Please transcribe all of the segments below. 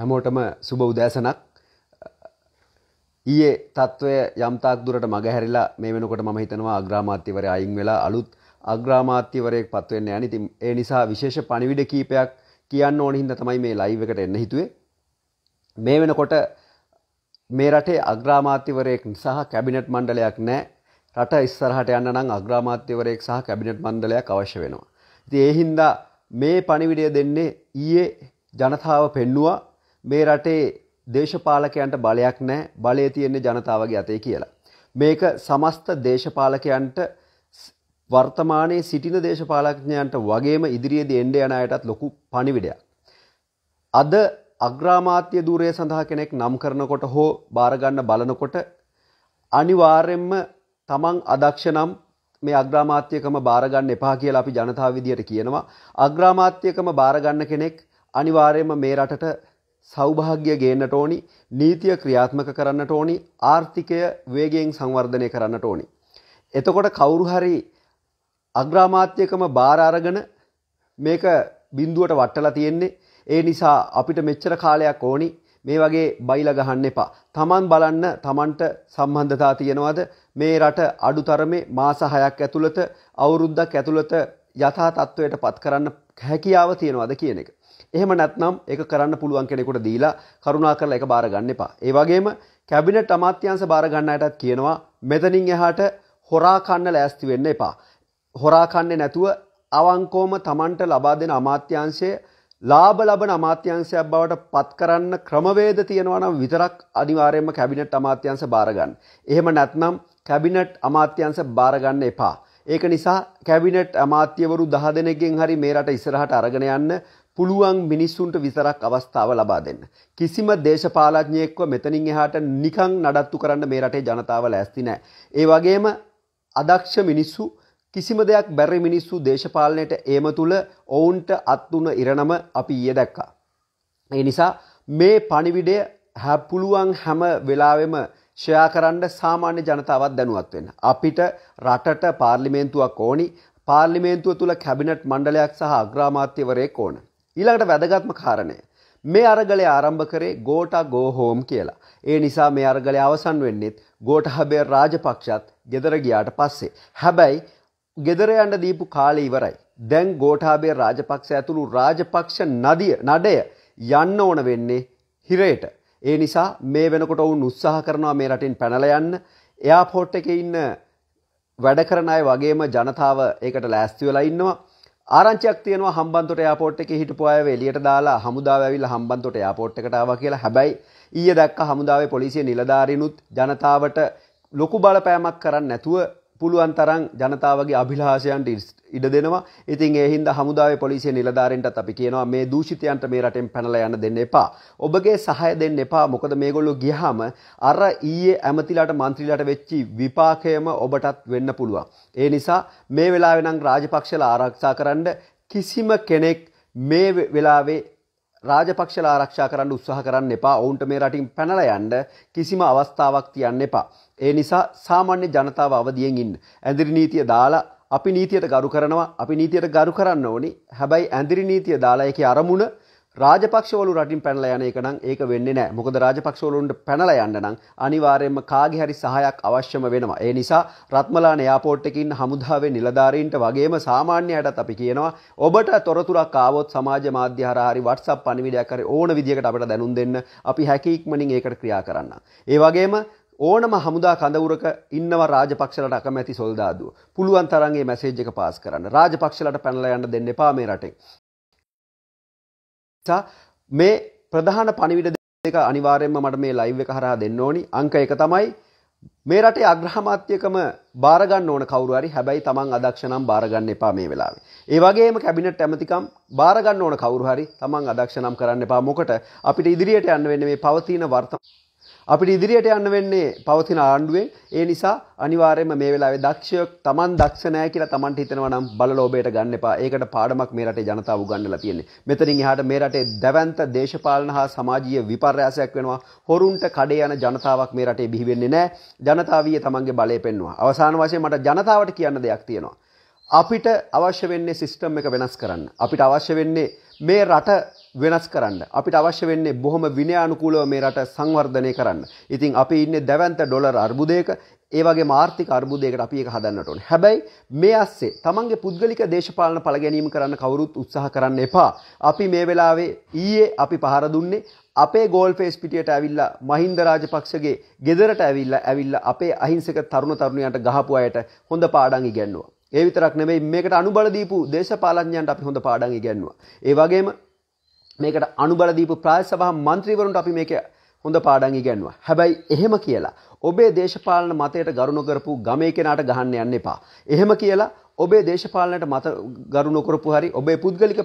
හැමෝටම සුබ උදෑසනක්. ඊයේ තත්ත්වය යම්තාක් දුරට මගහැරිලා මේ වෙනකොට මම හිතනවා අග්‍රාමාත්‍යවරය අයින් වෙලා අලුත් අග්‍රාමාත්‍යවරයෙක් පත්වෙන්න යන ඉතින් ඒ නිසා විශේෂ පණිවිඩ කීපයක් කියන්න ඕන හින්දා තමයි මේ ලයිව් එකට එන්න හිතුවේ. මේ වෙනකොට මේ රටේ අග්‍රාමාත්‍යවරයෙක් සහ කැබිනට් මණ්ඩලයක් නැහැ. රට ඉස්සරහට යන්න නම් අග්‍රාමාත්‍යවරයෙක් සහ කැබිනට් මණ්ඩලයක් අවශ්‍ය වෙනවා. ඉතින් ඒ හින්දා මේ පණිවිඩය දෙන්නේ ඊයේ ජනතාව පෙන්නවා. මේ රටේ දේශපාලකයන්ට බලයක් නැහැ බලය තියෙන්නේ ජනතාවගේ අතේ කියලා. මේක සමස්ත දේශපාලකයන්ට වර්තමානයේ සිටින දේශපාලඥයන්ට වගේම ඉදිරියේදී එන්න යන අයටත් ලොකු පණිවිඩයක්. අද අග්‍රාමාත්‍ය ධූරය සඳහා කෙනෙක් නම් කරනකොට හෝ බාර ගන්න බලනකොට අනිවාර්යෙන්ම තමන් අදක්ෂ නම් මේ අග්‍රාමාත්‍යකම බාර ගන්න එපා කියලා අපි ජනතාව විදියට කියනවා. අග්‍රාමාත්‍යකම බාර ගන්න කෙනෙක් අනිවාර්යයෙන්ම මේ රටට සෞභාග්‍ය ගේන්නට ඕනි, නීතිය ක්‍රියාත්මක කරන්නට ඕනි, ආර්ථිකය වේගයෙන් සංවර්ධනය කරන්නට ඕනි. එතකොට කවුරු හරි අග්‍රාමාත්‍යකම බාර අරගෙන මේක බිඳුවට වටලා තියෙන්නේ ඒ නිසා අපිට මෙච්චර කාලයක් ඕනි මේ වගේ බයිලා ගහන්න එපා. Taman බලන්න Tamanට සම්බන්ධතා තියෙනවද මේ රට අඩුතරමේ මාස 6ක් ඇතුළත අවුරුද්දක් ඇතුළත යථා තත්වයට පත් කරන්න හැකියාව තියෙනවද කියන එක. එහෙම නැත්නම් ඒක කරන්න පුළුවන් කෙනෙකුට දීලා කරුණාකරලා ඒක බාර ගන්න එපා. ඒ වගේම කැබිනට් අමාත්‍යාංශ බාර ගන්න අයටත් කියනවා මෙතනින් එහාට හොරා කන්න ලෑස්ති වෙන්න එපා. හොරා කන්නේ නැතුව අවංකවම Tamanට ලබා දෙන අමාත්‍යාංශය ලාභ ලබන අමාත්‍යංශයක් බවට පත් කරන්න ක්‍රමවේද තියෙනවා නම් විතරක් අනිවාර්යයෙන්ම කැබිනට් අමාත්‍යංශ බාර ගන්න. එහෙම නැත්නම් කැබිනට් අමාත්‍යංශ බාර ගන්න එපා. ඒක නිසා කැබිනට් අමාත්‍යවරු 10 දෙනෙක්ගෙන් හරි මේ රට ඉස්සරහට අරගෙන යන්න පුළුවන් මිනිස්සුන්ට විතරක් අවස්ථාව ලබා දෙන්න. කිසිම දේශපාලඥයෙක්ව මෙතනින් එහාට නිකන් නඩත්තු කරන්න මේ රටේ ජනතාව ලෑස්ති නැහැ. ඒ වගේම අදක්ෂ මිනිස්සු කිසිම දෙයක් බැරි මිනිස්සු දේශපාලනයට ඒම තුළ ඔවුන්ට අත්තුන ඉරණම අපි ඊය දැක්කා. ඒ නිසා මේ පණිවිඩය හැපුළුවන් හැම වෙලාවෙම ෂයා කරන්න සාමාන්‍ය ජනතාවත් දැනුවත් වෙන්න. අපිට රටට පාර්ලිමේන්තුවක් ඕනි පාර්ලිමේන්තුව තුළ කැබිනට් මණ්ඩලයක් සහ අග්‍රාමාත්‍යවරයෙක් ඕන. ඊළඟට වැදගත්ම කාරණය. මේ අරගලය ආරම්භ කරේ ගෝටා ගෝහෝම් කියලා. ඒ නිසා මේ අරගලය අවසන් වෙන්නෙත් ගෝටහබේ රාජපක්ෂත් ගෙදර ගියාට පස්සේ. හැබැයි ගෙදර යන්න දීපු කාලේ ඉවරයි. දැන් ගෝඨාභය රාජපක්ෂ ඇතුළු රාජපක්ෂ නදිය නඩය යන්න ඕන වෙන්නේ හිරේට. ඒ නිසා මේ වෙනකොට ඔවුන් උත්සාහ කරනවා මේ රටින් පැනලා යන්න. එයාපෝට් එකේ ඉන්න වැඩ කරන අය වගේම ජනතාව ඒකට ලෑස්ති වෙලා ඉන්නවා. ආරංචියක් තියෙනවා හම්බන්තොට එයාපෝට් එකේ හිටපු අයව එළියට දාලා හමුදාව ඇවිල්ලා හම්බන්තොට එයාපෝට් එකට ආවා කියලා. හැබැයි ඊයේ දැක්ක හමුදාවේ පොලිසිය නිලධාරීනුත් ජනතාවට ලොකු බලපෑමක් කරන්න නැතුව පුළුවන් තරන් ජනතාවගේ අභිලාසයන්ට ඉඩ දෙනවා ඉතින් එහින්ද හමුදාව පොලිසිය නිලධාරෙන්ටත් අපි කියනවා මේ දූෂිතයන්ට මේ රටෙන් පැනල යන්න දෙන්න එපා. ඔබගේ සහය දෙන්න එපා මොකද මේගොල්ලෝ ගියහම අර ඊයේ ඇමතිලාට මන්ත්‍රීලාට වෙච්චි විපාකයම ඔබටත් වෙන්න පුළුවන්. ඒ නිසා මේ වෙලාවෙනම් රාජපක්ෂලා ආරක්ෂා කරන්න කිසිම කෙනෙක් මේ වෙලාවේ රාජපක්ෂලා ආරක්ෂා කරන්න උත්සාහ කරන්න එපා. ඔවුන්ට මේ රටින් පැනලා යන්න කිසිම අවස්ථාවක් තියන්න එපා. ඒ නිසා සාමාන්‍ය ජනතාව අවදියෙන් ඉන්න. ඇඳිරි නීතිය දාලා අපි නීතියට ගරු කරනවා. අපි නීතියට ගරු කරන්න ඕනි. හැබැයි ඇඳිරි නීතිය දාලා ඒකේ අරමුණ රාජපක්ෂවලු රටින් පැනලා යන එක නම් ඒක වෙන්නේ නැහැ. මොකද රාජපක්ෂවලුන්ට පැනලා යන්න නම් අනිවාර්යයෙන්ම කාගේ හරි සහායක් අවශ්‍යම වෙනවා. ඒ නිසා රත්මලාන එයාපෝට් එකේ ඉන්න හමුදාවේ නිලධාරීන්ට වගේම සාමාන්‍යයටත් අපි කියනවා ඔබට තොරතුරක් ආවොත් සමාජ මාධ්‍ය හරහා හරි WhatsApp පණිවිඩයක් හරි ඕන විදියකට අපිට දැනුම් දෙන්න. අපි හැකි ඉක්මනින් ඒකට ක්‍රියා කරන්න. ඒ වගේම ඕනම හමුදා කඳවුරක ඉන්නව රාජපක්ෂලට අකමැති සොල්දාදුව. පුළුවන් තරම් මේ මැසේජ් එක පාස් කරන්න. රාජපක්ෂලට පැනලා යන්න දෙන්න එපා මේ රටේ. මේ ප්‍රධාන පණිවිඩ දෙක අනිවාර්යයෙන්ම මට මේ ලයිව් එක හරහා දෙන්න ඕනි. අංක එක තමයි මේ රටේ අග්‍රහමාත්‍යකම බාර ගන්න ඕන කවුරු හරි හැබැයි Taman අදක්ෂ නම් බාර ගන්න එපා මේ වෙලාවේ. ඒ වගේම කැබිනට් ඇමතිකම් බාර ගන්න ඕන කවුරු හරි Taman අදක්ෂ නම් කරන්න එපා. මොකට අපිට ඉදිරියට යන්න වෙන්නේ මේ පවතින වර්තමාන අපිට ඉදිරියට යන්න වෙන්නේ පවතින ආණ්ඩුවෙන් ඒ නිසා අනිවාර්යයෙන්ම මේ වෙලාවේ දක්ෂයෙක් Taman දක්ෂ නැහැ කියලා Tamanට හිතෙනවා නම් බලල ඔබේට ගන්න එපා. ඒකට පාඩමක් මේ රටේ ජනතාව උගන්වලා තියෙන්නේ. මෙතනින් එහාට මේ රටේ දැවැන්ත දේශපාලන හා සමාජීය විපර්යාසයක් වෙනවා. හොරුන්ට කඩේ යන ජනතාවක් මේ රටේ බිහි වෙන්නේ නැහැ. ජනතාවිය Tamanගේ බලය පෙන්වනවා. අවසාන වශයෙන් මට ජනතාවට කියන්න දෙයක් තියෙනවා. අපිට අවශ්‍ය වෙන්නේ සිස්ටම් එක වෙනස් කරන්න. අපිට අවශ්‍ය වෙන්නේ මේ රට වෙනස් කරන්න. අපිට අවශ්‍ය වෙන්නේ බොහොම විනයානුකූලව මේ රට සංවර්ධනය කරන්න. ඉතින් අපි ඉන්නේ දැවැන්ත ඩොලර් අර්බුදයක. ඒ වගේ ආර්ථික අර්බුදයකට අපි ඒක හදන්නට ඕනේ. හැබැයි මේ ASCII තමන්ගේ පුද්ගලික දේශපාලන පළ ගැනීම කරන්න කවුරුත් උත්සාහ කරන්න එපා. අපි මේ වෙලාවේ ඊයේ අපි පහර දුන්නේ අපේ ගෝල් ෆේස් පිටියට ඇවිල්ලා මහින්ද රාජපක්ෂගේ ගෙදරට ඇවිල්ලා ඇවිල්ලා අපේ අහිංසක තරුණ තරුණියන්ට ගහපු අයට හොඳ පාඩම් ඉගැන්නුවා. ඒ විතරක් නෙමෙයි මේකට අනුබල දීපු දේශපාලඥයන්ට අපි හොඳ පාඩම් ඉගැන්නුවා. ඒ වගේම මේකට අනුබල දීපු ප්‍රාය සභා මන්ත්‍රීවරුන්ට අපි මේක හොඳ පාඩම් ඉගැන්නුවා. හැබැයි එහෙම කියලා ඔබේ දේශපාලන මතයට ගරු නොකරපු ගමේ කෙනාට ගහන්න යන්න එපා. එහෙම කියලා ඔබේ දේශපාලනයට මත ගරු නොකරපු හරි ඔබේ පුද්ගලික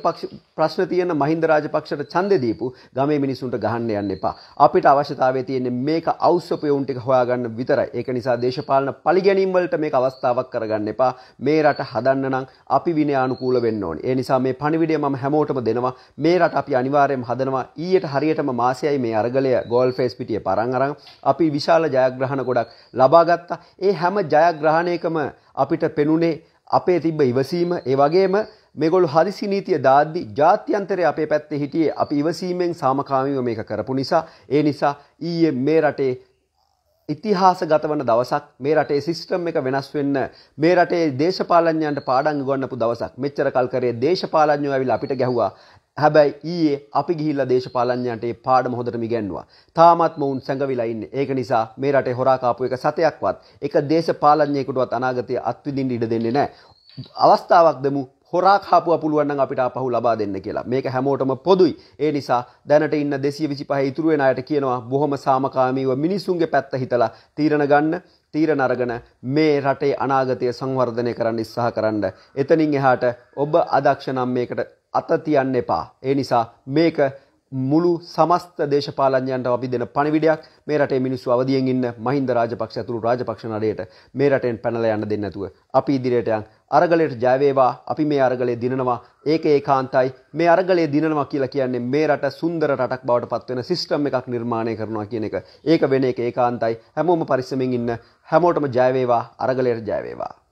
ප්‍රශ්න තියෙන මහින්ද රාජපක්ෂට ඡන්දෙ දීපු ගමේ මිනිසුන්ට ගහන්න යන්න එපා. අපිට අවශ්‍යතාවය තියෙන්නේ මේක අවශ්‍යපයුන් ටික හොයාගන්න විතරයි. ඒක නිසා දේශපාලන පරිගැනීම් වලට මේක අවස්ථාවක් කරගන්න එපා. මේ රට හදන්න නම් අපි විනයානුකූල වෙන්න ඕනේ. ඒ නිසා මේ පණිවිඩය මම හැමෝටම දෙනවා. මේ රට අපි අනිවාර්යයෙන්ම හදනවා. ඊයට හරියටම මාසයයි මේ අරගලය ගෝල් ෆේස් පිටියේ පරන් අරන් අපි විශාල ජයග්‍රහණ ගොඩක් ලබා ගත්තා. ඒ හැම ජයග්‍රහණයකම අපිට පෙනුනේ අපේ තිබ්බ ඉවසීම. ඒ වගේම මේගොල්ලෝ හදිසි නීතිය දාද්දි ජාත්‍යන්තරයේ අපේ පැත්තේ හිටියේ අපි ඉවසීමෙන් සාමකාමීව මේක කරපු නිසා. ඒ නිසා ඊයේ මේ රටේ ඉතිහාසගත වන දවසක් මේ රටේ සිස්ටම් එක වෙනස් වෙන්න මේ රටේ දේශපාලඥයන්ට පාඩම් ඉගොන්නපු දවසක්. මෙච්චර කල් කරේ දේශපාලඥයෝ ඇවිල්ලා අපිට ගැහුවා. හැබැයි ඊයේ අපි ගිහිල්ලා දේශපාලඥයන්ට මේ පාඩම හොඳටම ඉගැන්නුවා. තාමත් මොවුන් සැඟවිලා ඉන්නේ. ඒක නිසා මේ රටේ හොරා කාපු එක සතයක්වත් එක දේශපාලඥයෙකුටවත් අනාගතයේ අත්විඳින්න ඉඩ දෙන්නේ නැහැ. අවස්ථාවක් දෙමු හොරා කාපුවා පුළුවන් නම් අපිට ආපහු ලබා දෙන්න කියලා. මේක හැමෝටම පොදුයි. ඒ නිසා දැනට ඉන්න 225 ඉතුරු වෙන අයට කියනවා බොහොම සාමකාමීව මිනිසුන්ගේ පැත්ත හිතලා තීරණ ගන්න. තීරණ අරගෙන මේ රටේ අනාගතය සංවර්ධනය කරන්න උත්සාහ කරන්න. එතනින් එහාට ඔබ අදක්ෂ නම් මේකට අත තියන්න එපා. ඒ නිසා මේක මුළු සමස්ත දේශපාලඥයන්ට අපි දෙන පණිවිඩයක්. මේ රටේ මිනිස්සු අවදියෙන් ඉන්න මහින්ද රාජපක්ෂ ඇතුළු රාජපක්ෂ නඩේට මේ රටෙන් පැනලා යන්න දෙන්නේ නැතුව අපි ඉදිරියට යන්. අරගලයට ජය වේවා. අපි මේ අරගලේ දිනනවා. ඒක ඒකාන්තයි. මේ අරගලේ දිනනවා කියලා කියන්නේ මේ රට සුන්දර රටක් බවට පත් වෙන සිස්ටම් එකක් නිර්මාණය කරනවා කියන එක. ඒක වෙන එක ඒකාන්තයි. හැමෝම පරිස්සමෙන් ඉන්න. හැමෝටම ජය වේවා. අරගලයට ජය වේවා.